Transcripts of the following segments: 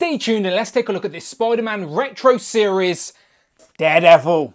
Stay tuned and let's take a look at this Spider-Man Retro Series Daredevil.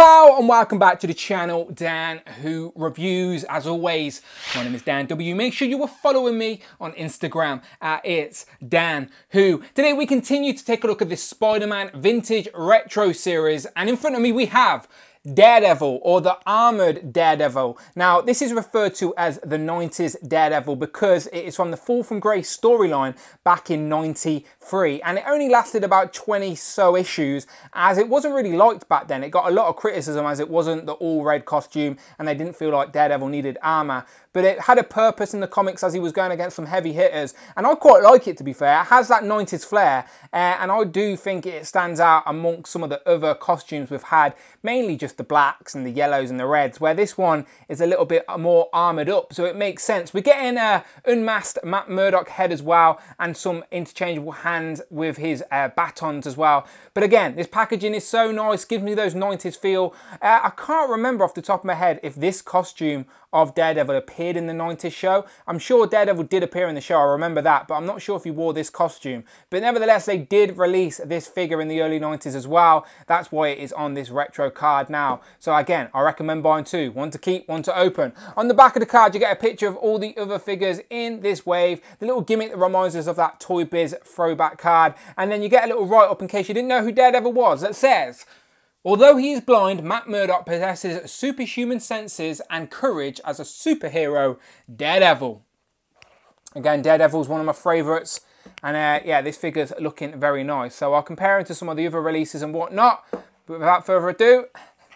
Hello and welcome back to the channel, Dan Who Reviews. As always, my name is Dan Who. Make sure you are following me on Instagram at It's Dan Who. Today we continue to take a look at this Spider-Man Vintage Retro Series and in front of me we have Daredevil or the Armored Daredevil. Now, this is referred to as the 90s Daredevil because it is from the Fall from Grace storyline back in 93 and it only lasted about 20 so issues as it wasn't really liked back then. It got a lot of criticism as it wasn't the all red costume and they didn't feel like Daredevil needed armor but it had a purpose in the comics as he was going against some heavy hitters and I quite like it to be fair. It has that 90s flair uh, and I do think it stands out amongst some of the other costumes we've had, mainly just the blacks and the yellows and the reds, where this one is a little bit more armoured up, so it makes sense. We're getting a unmasked Matt Murdock head as well, and some interchangeable hands with his uh, batons as well. But again, this packaging is so nice, gives me those 90s feel. Uh, I can't remember off the top of my head if this costume of Daredevil appeared in the 90s show. I'm sure Daredevil did appear in the show, I remember that, but I'm not sure if he wore this costume. But nevertheless, they did release this figure in the early 90s as well. That's why it is on this retro card now. So again, I recommend buying two, one to keep, one to open. On the back of the card, you get a picture of all the other figures in this wave, the little gimmick that reminds us of that Toy Biz throwback card, and then you get a little write-up in case you didn't know who Daredevil was that says, Although he is blind, Matt Murdock possesses superhuman senses and courage as a superhero, Daredevil. Again, Daredevil is one of my favourites. And uh, yeah, this figure's looking very nice. So I'll compare him to some of the other releases and whatnot. But without further ado,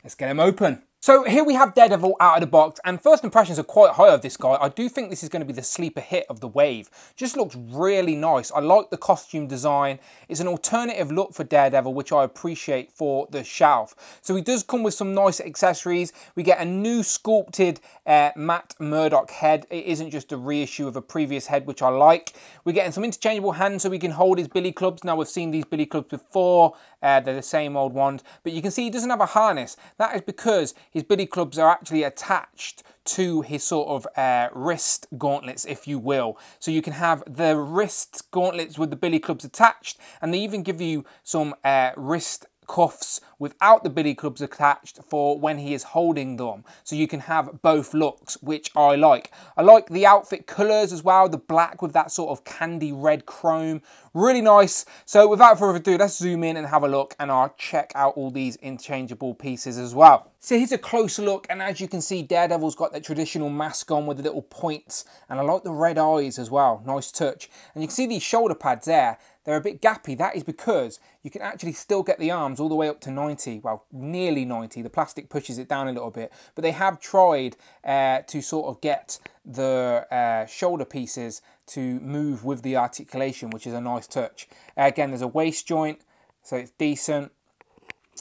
let's get him open. So here we have Daredevil out of the box, and first impressions are quite high of this guy. I do think this is going to be the sleeper hit of the wave. Just looks really nice. I like the costume design. It's an alternative look for Daredevil, which I appreciate for the shelf. So he does come with some nice accessories. We get a new sculpted uh, Matt Murdock head. It isn't just a reissue of a previous head, which I like. We're getting some interchangeable hands so we can hold his billy clubs. Now we've seen these billy clubs before. Uh, they're the same old ones, but you can see he doesn't have a harness. That is because his billy clubs are actually attached to his sort of uh, wrist gauntlets, if you will. So you can have the wrist gauntlets with the billy clubs attached, and they even give you some uh, wrist cuffs without the billy clubs attached for when he is holding them. So you can have both looks, which I like. I like the outfit colours as well, the black with that sort of candy red chrome. Really nice. So without further ado, let's zoom in and have a look and I'll check out all these interchangeable pieces as well. So here's a closer look and as you can see Daredevil's got that traditional mask on with the little points and I like the red eyes as well, nice touch. And you can see these shoulder pads there, they're a bit gappy. That is because you can actually still get the arms all the way up to 90, well, nearly 90. The plastic pushes it down a little bit, but they have tried uh, to sort of get the uh, shoulder pieces to move with the articulation, which is a nice touch. Uh, again, there's a waist joint, so it's decent.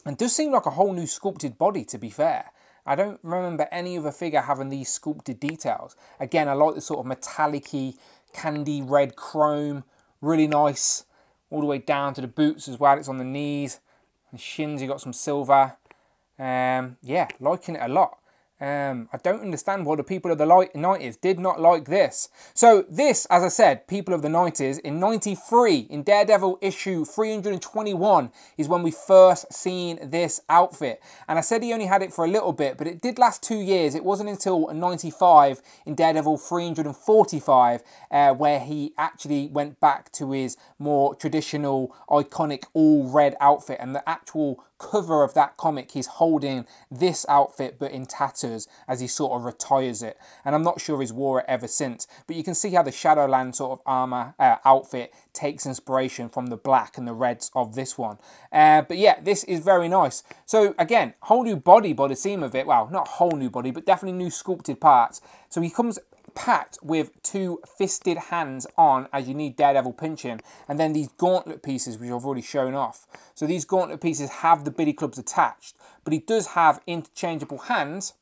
And does seem like a whole new sculpted body, to be fair. I don't remember any other figure having these sculpted details. Again, I like the sort of metallic candy red chrome, really nice all the way down to the boots as well. It's on the knees. The shins, you got some silver. Um, yeah, liking it a lot. Um, I don't understand why the people of the 90s did not like this. So this, as I said, people of the 90s, in 93, in Daredevil issue 321, is when we first seen this outfit. And I said he only had it for a little bit, but it did last two years. It wasn't until 95 in Daredevil 345 uh, where he actually went back to his more traditional, iconic all-red outfit. And the actual cover of that comic, he's holding this outfit, but in as he sort of retires it. And I'm not sure he's wore it ever since. But you can see how the Shadowland sort of armor uh, outfit takes inspiration from the black and the reds of this one. Uh, but yeah, this is very nice. So again, whole new body by the seam of it. Well, not whole new body, but definitely new sculpted parts. So he comes packed with two fisted hands on as you need Daredevil pinching and then these gauntlet pieces which I've already shown off. So these gauntlet pieces have the billy clubs attached but he does have interchangeable hands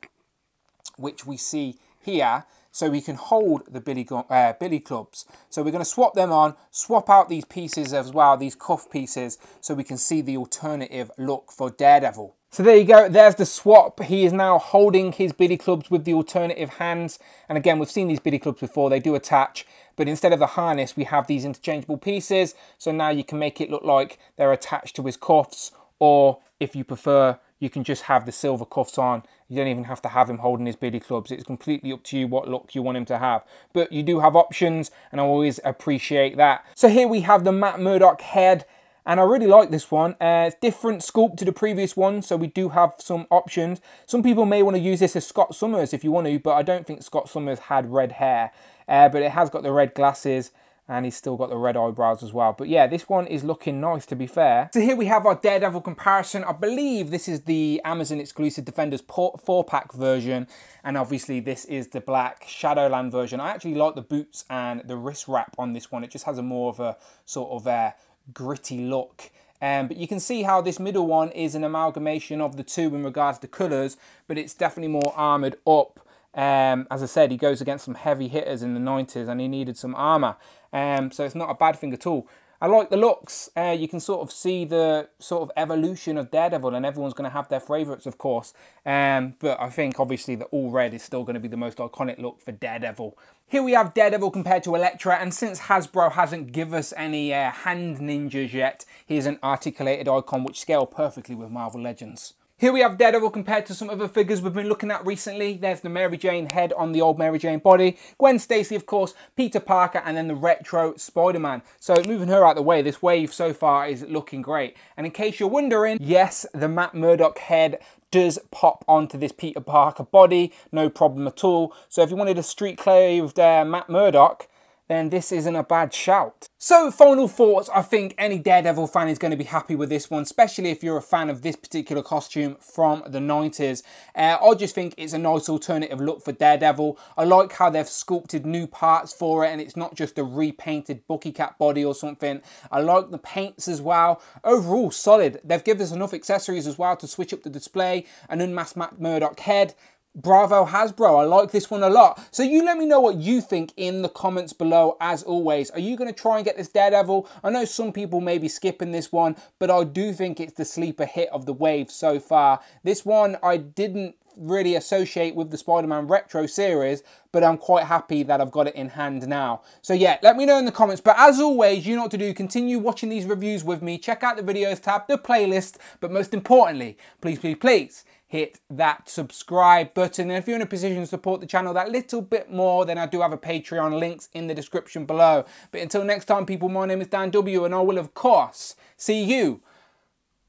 which we see here, so we can hold the billy, uh, billy clubs. So we're going to swap them on, swap out these pieces as well, these cuff pieces, so we can see the alternative look for Daredevil. So there you go, there's the swap. He is now holding his billy clubs with the alternative hands. And again, we've seen these billy clubs before, they do attach, but instead of the harness, we have these interchangeable pieces. So now you can make it look like they're attached to his cuffs, or if you prefer, you can just have the silver cuffs on. You don't even have to have him holding his billy clubs. It's completely up to you what look you want him to have. But you do have options, and I always appreciate that. So here we have the Matt Murdock head and I really like this one. Uh, it's different sculpt to the previous one, so we do have some options. Some people may want to use this as Scott Summers if you want to, but I don't think Scott Summers had red hair. Uh, but it has got the red glasses and he's still got the red eyebrows as well. But yeah, this one is looking nice to be fair. So here we have our Daredevil comparison. I believe this is the Amazon exclusive Defenders 4-pack version. And obviously this is the black Shadowland version. I actually like the boots and the wrist wrap on this one. It just has a more of a sort of uh, gritty look. Um, but you can see how this middle one is an amalgamation of the two in regards to colours, but it's definitely more armoured up. Um, as I said, he goes against some heavy hitters in the 90s and he needed some armour. Um, so it's not a bad thing at all. I like the looks. Uh, you can sort of see the sort of evolution of Daredevil, and everyone's going to have their favourites, of course. Um, but I think obviously the all red is still going to be the most iconic look for Daredevil. Here we have Daredevil compared to Elektra, and since Hasbro hasn't given us any uh, hand ninjas yet, here's an articulated icon which scale perfectly with Marvel Legends. Here we have Daredevil compared to some other figures we've been looking at recently. There's the Mary Jane head on the old Mary Jane body, Gwen Stacy, of course, Peter Parker, and then the retro Spider-Man. So moving her out the way, this wave so far is looking great. And in case you're wondering, yes, the Matt Murdock head does pop onto this Peter Parker body, no problem at all. So if you wanted a street clothed uh, Matt Murdock, then this isn't a bad shout. So final thoughts, I think any Daredevil fan is going to be happy with this one, especially if you're a fan of this particular costume from the 90s. Uh, I just think it's a nice alternative look for Daredevil. I like how they've sculpted new parts for it and it's not just a repainted Bucky Cap body or something. I like the paints as well. Overall, solid. They've given us enough accessories as well to switch up the display, an unmasked Matt Murdock head, Bravo Hasbro. I like this one a lot. So you let me know what you think in the comments below as always. Are you going to try and get this Daredevil? I know some people may be skipping this one, but I do think it's the sleeper hit of the wave so far. This one I didn't really associate with the Spider-Man Retro series, but I'm quite happy that I've got it in hand now. So yeah, let me know in the comments. But as always, you know what to do. Continue watching these reviews with me. Check out the videos tab, the playlist, but most importantly, please, please, please, hit that subscribe button. And if you're in a position to support the channel that little bit more, then I do have a Patreon, links in the description below. But until next time, people, my name is Dan Who, and I will, of course, see you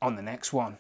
on the next one.